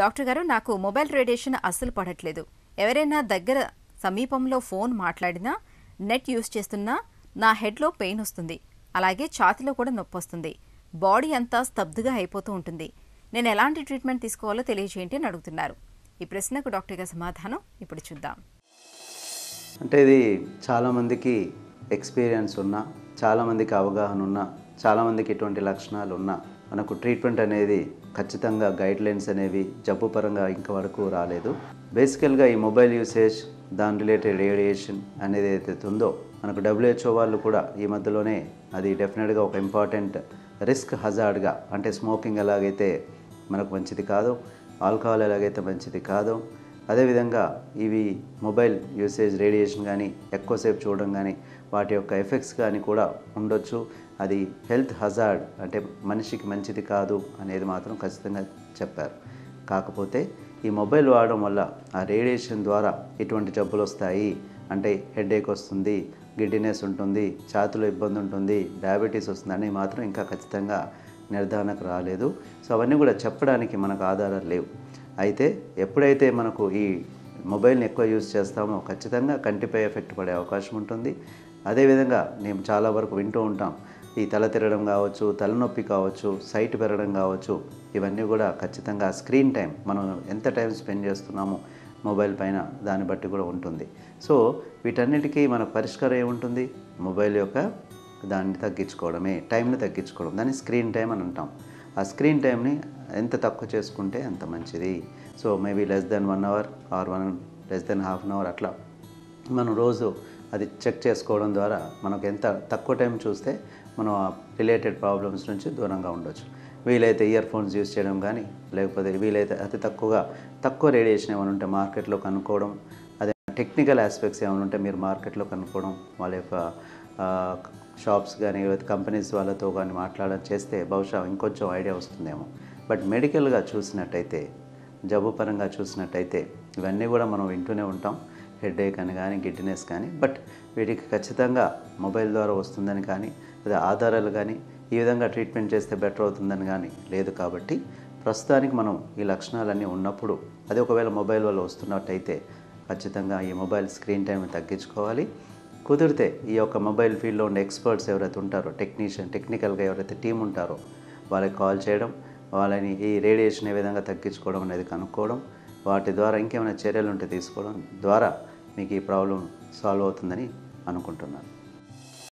Doctor గారు నాకు mobile radiation అస్సలు పడట్లేదు. ఎవరైనా దగ్గర సమీపంలో ఫోన్ మాట్లాడినా నెట్ యూస్ చేస్తున్నా నా హెడ్లో పెయిన్ వస్తుంది. అలాగే ఛాతిలో కూడా నొప్పి వస్తుంది. బాడీ అంతా స్తబ్దుగా అయిపోతూ ఉంటుంది. నేను ఎలాంటి ట్రీట్మెంట్ తీసుకోవాలో తెలియజేయండి అని అడుగుతున్నారు. ఈ ప్రశ్నకు డాక్టర్ గారి సమాధానం ఇప్పుడు చూద్దాం. అంటే ఇది చాలామందికి ఎక్స్పీరియన్స్ ఉన్నా చాలామందికి అవగాహన ఉన్నా చాలామందికి ఇటువంటి లక్షణాలు ఉన్నా మనకు ట్రీట్మెంట్ అనేది ఖచ్చితంగా గైడ్ లైన్స్ అనేవి జబ్బు పరంగా ఇంక వరకు రాలేదు. బేసికల్గా ఈ మొబైల్ యూసేజ్ దాని రిలేటెడ్ రేడియేషన్ అనేది ఏదైతే ఉందో మనకు డబ్ల్యూహెచ్ఓ వాళ్ళు కూడా ఈ మధ్యలోనే అది డెఫినెట్గా ఒక ఇంపార్టెంట్ రిస్క్ హజార్డ్గా అంటే స్మోకింగ్ ఎలాగైతే మనకు మంచిది కాదు ఆల్కహాల్ ఎలాగైతే మంచిది కాదో అదేవిధంగా ఇవి మొబైల్ యూసేజ్ రేడియేషన్ కానీ ఎక్కువసేపు చూడడం కానీ వాటి యొక్క ఎఫెక్ట్స్ కానీ కూడా ఉండొచ్చు. అది హెల్త్ హజార్డ్ అంటే మనిషికి మంచిది కాదు అనేది మాత్రం ఖచ్చితంగా చెప్పారు. కాకపోతే ఈ మొబైల్ వాడడం వల్ల ఆ రేడియేషన్ ద్వారా ఎటువంటి జబ్బులు వస్తాయి. అంటే హెడేక్ వస్తుంది గిడ్డినెస్ ఉంటుంది ఛాతిలో ఇబ్బంది ఉంటుంది డయాబెటీస్ వస్తుంది అని మాత్రం ఇంకా ఖచ్చితంగా నిర్ధారణకు రాలేదు. సో అవన్నీ కూడా చెప్పడానికి మనకు ఆధారాలు లేవు. అయితే ఎప్పుడైతే మనకు ఈ మొబైల్ని ఎక్కువ యూజ్ చేస్తామో ఖచ్చితంగా కంటిపై ఎఫెక్ట్ పడే అవకాశం ఉంటుంది. అదేవిధంగా మేము చాలా వరకు వింటూ ఉంటాం. ఈ తల తిరగడం కావచ్చు తలనొప్పి కావచ్చు సైట్ పెరగడం కావచ్చు ఇవన్నీ కూడా ఖచ్చితంగా స్క్రీన్ టైం మనం ఎంత టైం స్పెండ్ చేస్తున్నామో మొబైల్ పైన దాన్ని బట్టి కూడా ఉంటుంది. సో వీటన్నిటికీ మన పరిష్కారం ఏముంటుంది? మొబైల్ యొక్క దాన్ని తగ్గించుకోవడమే టైంని తగ్గించుకోవడం. దాన్ని స్క్రీన్ టైం అని అంటాం. ఆ స్క్రీన్ టైంని ఎంత తక్కువ చేసుకుంటే అంత మంచిది. So maybe less than one hour or one less than half an hour అట్లా మనం రోజు అది చెక్ చేసుకోవడం ద్వారా మనకు ఎంత తక్కువ టైం చూస్తే మనం ఆ రిలేటెడ్ ప్రాబ్లమ్స్ నుంచి దూరంగా ఉండొచ్చు. వీలైతే ఇయర్ ఫోన్స్ యూస్ చేయడం కానీ లేకపోతే వీలైతే అతి తక్కువగా తక్కువ రేడియేషన్ ఏమైనా ఉంటే మార్కెట్లో కనుక్కోవడం అదే టెక్నికల్ ఆస్పెక్ట్స్ ఏమైనా ఉంటే మీరు మార్కెట్లో కనుక్కోవడం వాళ్ళ యొక్క షాప్స్ కానీ లేకపోతే కంపెనీస్ వాళ్ళతో కానీ మాట్లాడడం చేస్తే బహుశా ఇంకొంచెం ఐడియా వస్తుందేమో. బట్ మెడికల్గా చూసినట్టయితే జబ్బు పరంగా చూసినట్టయితే ఇవన్నీ కూడా మనం వింటూనే ఉంటాం. హెడేక్ అని కానీ గిడ్డినెస్ కానీ. బట్ వీటికి ఖచ్చితంగా మొబైల్ ద్వారా వస్తుందని కానీ లేదా ఆధారాలు కానీ ఈ విధంగా ట్రీట్మెంట్ చేస్తే బెటర్ అవుతుందని కానీ లేదు కాబట్టి ప్రస్తుతానికి మనం ఈ లక్షణాలన్నీ ఉన్నప్పుడు అదే ఒకవేళ మొబైల్ వల్ల వస్తున్నట్టయితే ఖచ్చితంగా ఈ మొబైల్ స్క్రీన్ టైం తగ్గించుకోవాలి. కుదిరితే ఈ యొక్క మొబైల్ ఫీల్డ్లో ఉండే ఎక్స్పర్ట్స్ ఎవరైతే ఉంటారో టెక్నీషియన్ టెక్నికల్గా ఎవరైతే టీం ఉంటారో వాళ్ళకి కాల్ చేయడం వాళ్ళని ఈ రేడియేషన్ ఏ విధంగా తగ్గించుకోవడం అనేది కనుక్కోవడం వాటి ద్వారా ఇంకేమైనా చర్యలు ఉంటే తీసుకోవడం ద్వారా మీకు ఈ ప్రాబ్లం సాల్వ్ అవుతుందని అనుకుంటున్నాను.